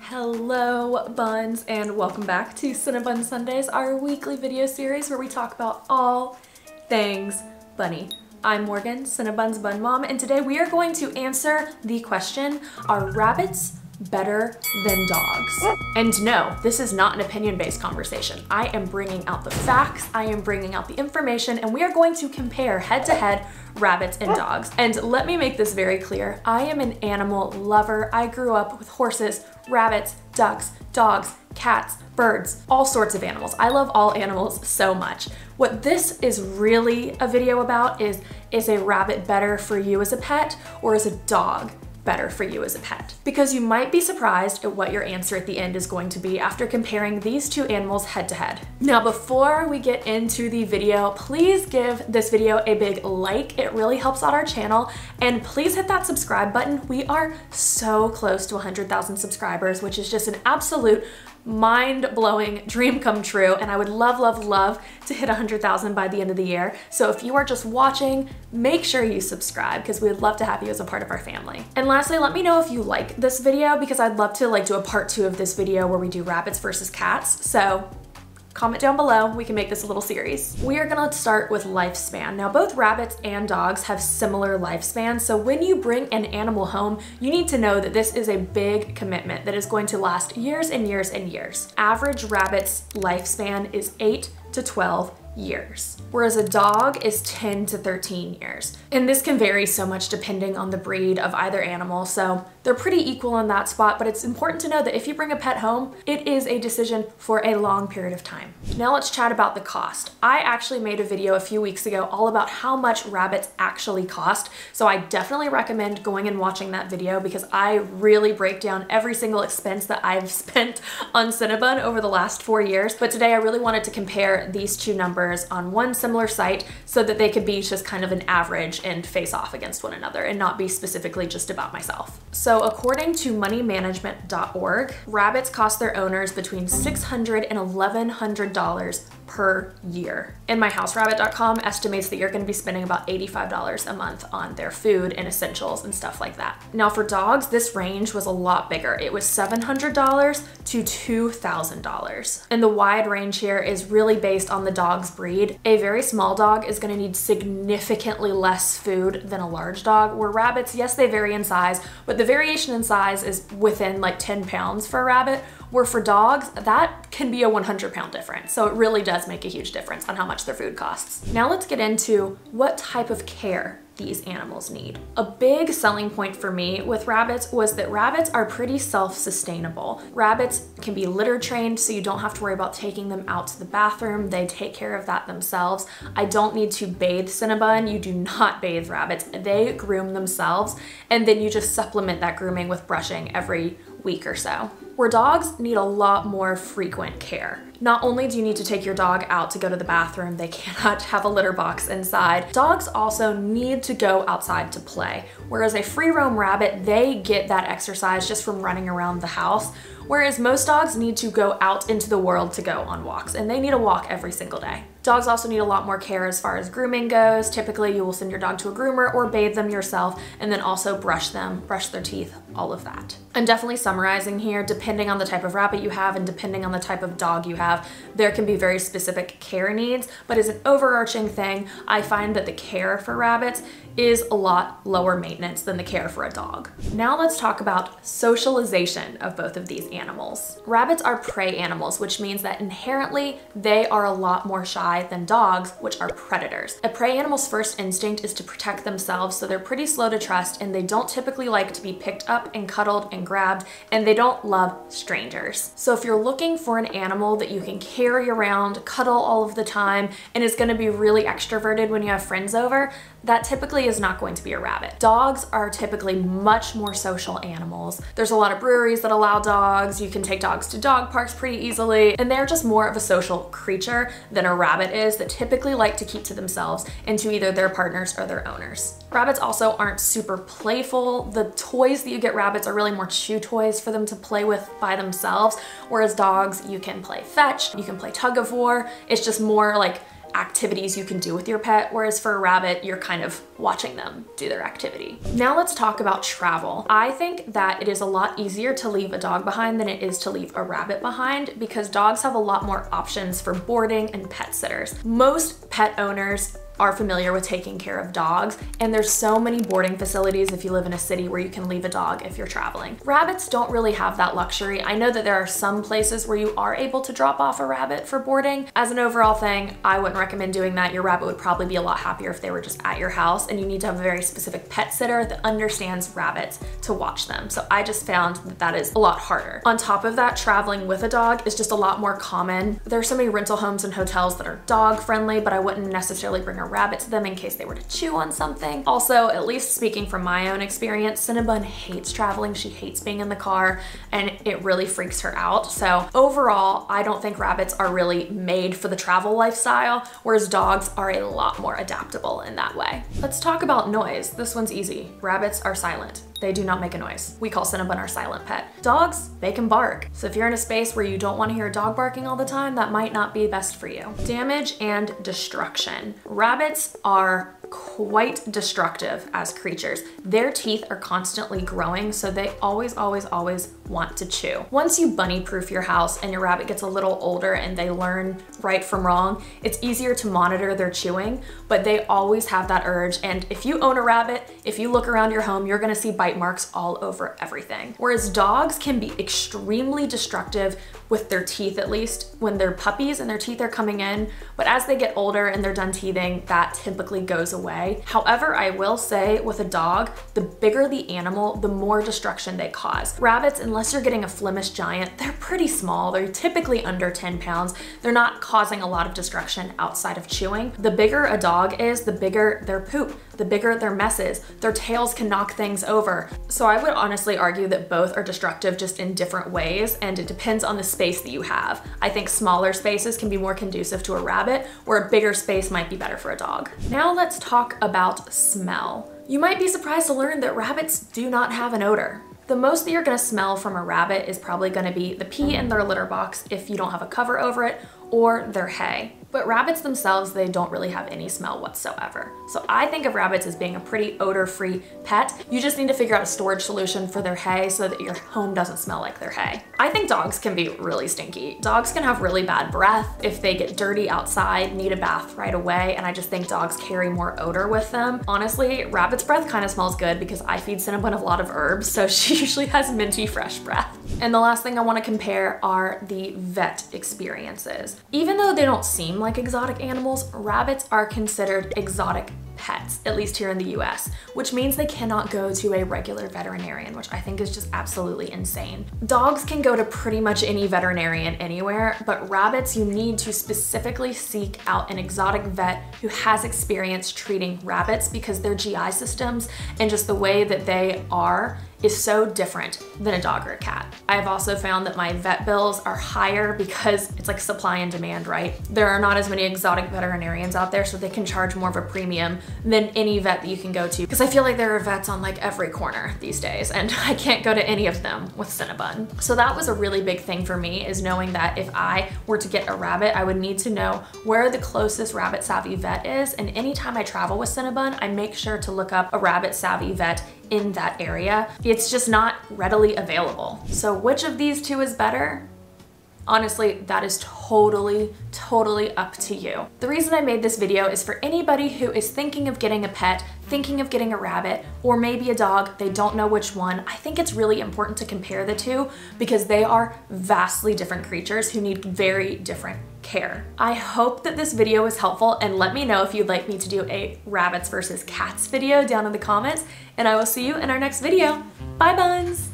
Hello buns and welcome back to Cinnabun Sundays, our weekly video series where we talk about all things bunny. I'm Morgan, Cinnabun's bun mom, and today we are going to answer the question, are rabbits better than dogs. And no, this is not an opinion-based conversation. I am bringing out the facts, I am bringing out the information, and we are going to compare head-to-head -head rabbits and dogs. And let me make this very clear. I am an animal lover. I grew up with horses, rabbits, ducks, dogs, cats, birds, all sorts of animals. I love all animals so much. What this is really a video about is, is a rabbit better for you as a pet or as a dog? Better for you as a pet. Because you might be surprised at what your answer at the end is going to be after comparing these two animals head to head. Now, before we get into the video, please give this video a big like. It really helps out our channel. And please hit that subscribe button. We are so close to 100,000 subscribers, which is just an absolute mind-blowing dream come true and I would love, love, love to hit 100,000 by the end of the year. So if you are just watching, make sure you subscribe because we would love to have you as a part of our family. And lastly, let me know if you like this video because I'd love to like do a part two of this video where we do rabbits versus cats. So comment down below, we can make this a little series. We are gonna start with lifespan. Now both rabbits and dogs have similar lifespans, so when you bring an animal home, you need to know that this is a big commitment that is going to last years and years and years. Average rabbit's lifespan is 8 to 12 years, whereas a dog is 10 to 13 years. And this can vary so much depending on the breed of either animal, so they're pretty equal in that spot, but it's important to know that if you bring a pet home, it is a decision for a long period of time. Now let's chat about the cost. I actually made a video a few weeks ago all about how much rabbits actually cost, so I definitely recommend going and watching that video because I really break down every single expense that I've spent on Cinnabun over the last four years. But today I really wanted to compare these two numbers on one similar site so that they could be just kind of an average and face off against one another and not be specifically just about myself. So so according to moneymanagement.org, rabbits cost their owners between $600 and $1,100 per year. And myhouserabbit.com estimates that you're gonna be spending about $85 a month on their food and essentials and stuff like that. Now for dogs, this range was a lot bigger. It was $700 to $2,000. And the wide range here is really based on the dog's breed. A very small dog is gonna need significantly less food than a large dog, where rabbits, yes, they vary in size, but the variation in size is within like 10 pounds for a rabbit, where for dogs, that can be a 100 pound difference. So it really does make a huge difference on how much their food costs. Now let's get into what type of care these animals need. A big selling point for me with rabbits was that rabbits are pretty self-sustainable. Rabbits can be litter trained so you don't have to worry about taking them out to the bathroom. They take care of that themselves. I don't need to bathe Cinnabun. You do not bathe rabbits. They groom themselves and then you just supplement that grooming with brushing every week or so. Where dogs need a lot more frequent care. Not only do you need to take your dog out to go to the bathroom, they cannot have a litter box inside. Dogs also need to go outside to play. Whereas a free roam rabbit, they get that exercise just from running around the house. Whereas most dogs need to go out into the world to go on walks and they need a walk every single day. Dogs also need a lot more care as far as grooming goes. Typically you will send your dog to a groomer or bathe them yourself and then also brush them, brush their teeth, all of that. I'm definitely summarizing here, depending on the type of rabbit you have and depending on the type of dog you have, there can be very specific care needs, but as an overarching thing, I find that the care for rabbits is a lot lower maintenance than the care for a dog. Now let's talk about socialization of both of these animals. Rabbits are prey animals, which means that inherently they are a lot more shy than dogs, which are predators. A prey animal's first instinct is to protect themselves, so they're pretty slow to trust and they don't typically like to be picked up and cuddled and grabbed, and they don't love strangers. So if you're looking for an animal that you can carry around, cuddle all of the time, and is gonna be really extroverted when you have friends over, that typically is not going to be a rabbit. Dogs are typically much more social animals. There's a lot of breweries that allow dogs. You can take dogs to dog parks pretty easily, and they're just more of a social creature than a rabbit is that typically like to keep to themselves and to either their partners or their owners. Rabbits also aren't super playful. The toys that you get rabbits are really more chew toys for them to play with by themselves, whereas dogs, you can play fetch, you can play tug of war. It's just more like activities you can do with your pet, whereas for a rabbit, you're kind of watching them do their activity. Now let's talk about travel. I think that it is a lot easier to leave a dog behind than it is to leave a rabbit behind because dogs have a lot more options for boarding and pet sitters. Most pet owners are familiar with taking care of dogs and there's so many boarding facilities if you live in a city where you can leave a dog if you're traveling. Rabbits don't really have that luxury. I know that there are some places where you are able to drop off a rabbit for boarding. As an overall thing, I wouldn't recommend doing that. Your rabbit would probably be a lot happier if they were just at your house and you need to have a very specific pet sitter that understands rabbits to watch them. So I just found that that is a lot harder. On top of that, traveling with a dog is just a lot more common. There are so many rental homes and hotels that are dog friendly, but I wouldn't necessarily bring a rabbit to them in case they were to chew on something. Also, at least speaking from my own experience, Cinnabun hates traveling. She hates being in the car and it really freaks her out. So overall, I don't think rabbits are really made for the travel lifestyle, whereas dogs are a lot more adaptable in that way. Let's talk about noise. This one's easy. Rabbits are silent. They do not make a noise. We call Cinnabun our silent pet. Dogs, they can bark. So if you're in a space where you don't want to hear a dog barking all the time, that might not be best for you. Damage and destruction. Rabbits are quite destructive as creatures. Their teeth are constantly growing, so they always, always, always want to chew. Once you bunny proof your house and your rabbit gets a little older and they learn right from wrong, it's easier to monitor their chewing, but they always have that urge. And if you own a rabbit, if you look around your home, you're gonna see bite marks all over everything. Whereas dogs can be extremely destructive with their teeth at least when they're puppies and their teeth are coming in. But as they get older and they're done teething, that typically goes away. However, I will say with a dog, the bigger the animal, the more destruction they cause. Rabbits, unless you're getting a Flemish giant, they're pretty small. They're typically under 10 pounds. They're not causing a lot of destruction outside of chewing. The bigger a dog is, the bigger their poop the bigger their messes. Their tails can knock things over. So I would honestly argue that both are destructive just in different ways and it depends on the space that you have. I think smaller spaces can be more conducive to a rabbit where a bigger space might be better for a dog. Now let's talk about smell. You might be surprised to learn that rabbits do not have an odor. The most that you're gonna smell from a rabbit is probably gonna be the pee in their litter box if you don't have a cover over it or their hay. But rabbits themselves, they don't really have any smell whatsoever. So I think of rabbits as being a pretty odor-free pet. You just need to figure out a storage solution for their hay so that your home doesn't smell like their hay. I think dogs can be really stinky. Dogs can have really bad breath. If they get dirty outside, need a bath right away, and I just think dogs carry more odor with them. Honestly, rabbit's breath kind of smells good because I feed Cinnabun a lot of herbs, so she usually has minty fresh breath. And the last thing I wanna compare are the vet experiences. Even though they don't seem like exotic animals, rabbits are considered exotic pets, at least here in the US, which means they cannot go to a regular veterinarian, which I think is just absolutely insane. Dogs can go to pretty much any veterinarian anywhere, but rabbits, you need to specifically seek out an exotic vet who has experience treating rabbits because their GI systems and just the way that they are is so different than a dog or a cat. I've also found that my vet bills are higher because it's like supply and demand, right? There are not as many exotic veterinarians out there, so they can charge more of a premium than any vet that you can go to. Because I feel like there are vets on like every corner these days, and I can't go to any of them with Cinnabun. So that was a really big thing for me is knowing that if I were to get a rabbit, I would need to know where the closest rabbit savvy vet is. And anytime I travel with Cinnabun, I make sure to look up a rabbit savvy vet in that area. It's just not readily available. So which of these two is better? Honestly, that is totally, totally up to you. The reason I made this video is for anybody who is thinking of getting a pet, thinking of getting a rabbit, or maybe a dog, they don't know which one. I think it's really important to compare the two because they are vastly different creatures who need very different care. I hope that this video was helpful and let me know if you'd like me to do a rabbits versus cats video down in the comments and I will see you in our next video. Bye buns!